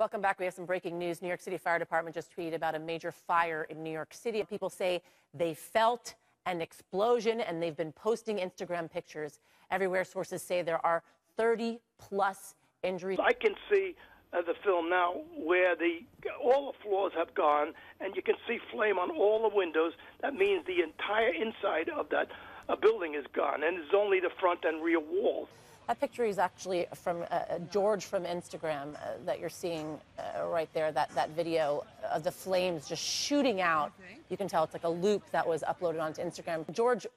Welcome back. We have some breaking news. New York City Fire Department just tweeted about a major fire in New York City. People say they felt an explosion and they've been posting Instagram pictures everywhere. Sources say there are 30 plus injuries. I can see uh, the film now where the all the floors have gone and you can see flame on all the windows. That means the entire inside of that uh, building is gone and it's only the front and rear walls. That picture is actually from uh, uh, George from Instagram uh, that you're seeing uh, right there, that, that video of the flames just shooting out. You can tell it's like a loop that was uploaded onto Instagram. George,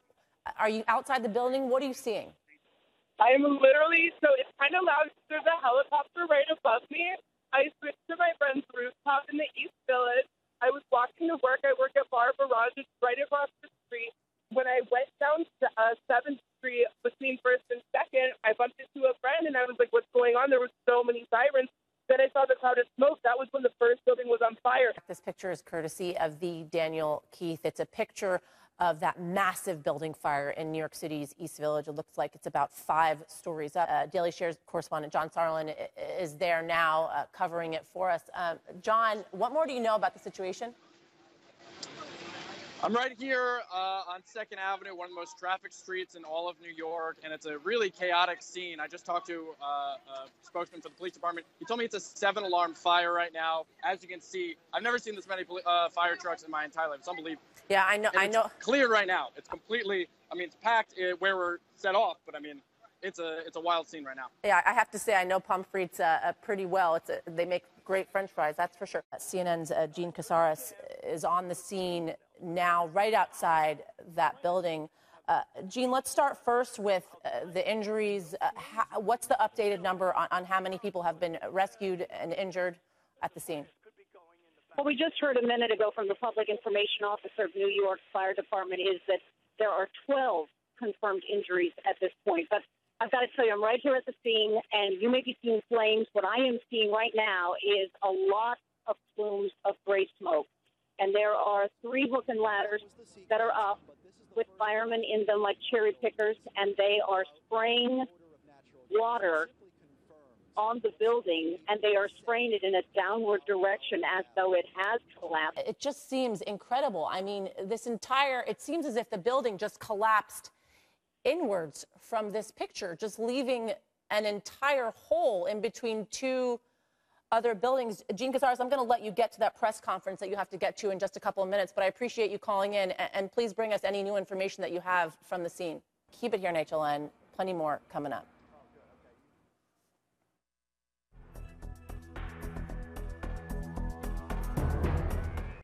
are you outside the building? What are you seeing? I'm literally, so it's kind of loud. There's a helicopter right above me. I switched to my friend's rooftop in the East Village. I was walking to work. I work at Bar Barrage. It's right across the street. When I went down to uh, 7th Street between 1st and 2nd, I bumped into a friend and I was like, what's going on? There were so many sirens. Then I saw the cloud of smoke. That was when the first building was on fire. This picture is courtesy of the Daniel Keith. It's a picture of that massive building fire in New York City's East Village. It looks like it's about five stories up. Uh, Daily Shares correspondent John Sarlin is there now uh, covering it for us. Um, John, what more do you know about the situation? I'm right here uh, on Second Avenue, one of the most trafficked streets in all of New York, and it's a really chaotic scene. I just talked to uh, a spokesman for the police department. He told me it's a seven-alarm fire right now. As you can see, I've never seen this many uh, fire trucks in my entire life. It's unbelievable. Yeah, I know. I know. Clear right now. It's completely. I mean, it's packed where we're set off, but I mean, it's a it's a wild scene right now. Yeah, I have to say I know frites uh, uh, pretty well. It's a, they make great French fries, that's for sure. CNN's uh, Jean Casarez is on the scene now, right outside that building. Uh, Jean, let's start first with uh, the injuries. Uh, what's the updated number on, on how many people have been rescued and injured at the scene? What we just heard a minute ago from the public information officer of New York Fire Department is that there are 12 confirmed injuries at this point. But I've got to tell you, I'm right here at the scene, and you may be seeing flames. What I am seeing right now is a lot of plumes of gray smoke. There are three hook and ladders that are up with firemen in them like cherry pickers, and they are spraying water on the building and they are spraying it in a downward direction as though it has collapsed. It just seems incredible. I mean, this entire, it seems as if the building just collapsed inwards from this picture, just leaving an entire hole in between two other buildings. Jean Casarez, I'm going to let you get to that press conference that you have to get to in just a couple of minutes, but I appreciate you calling in, and please bring us any new information that you have from the scene. Keep it here, HLN. Plenty more coming up.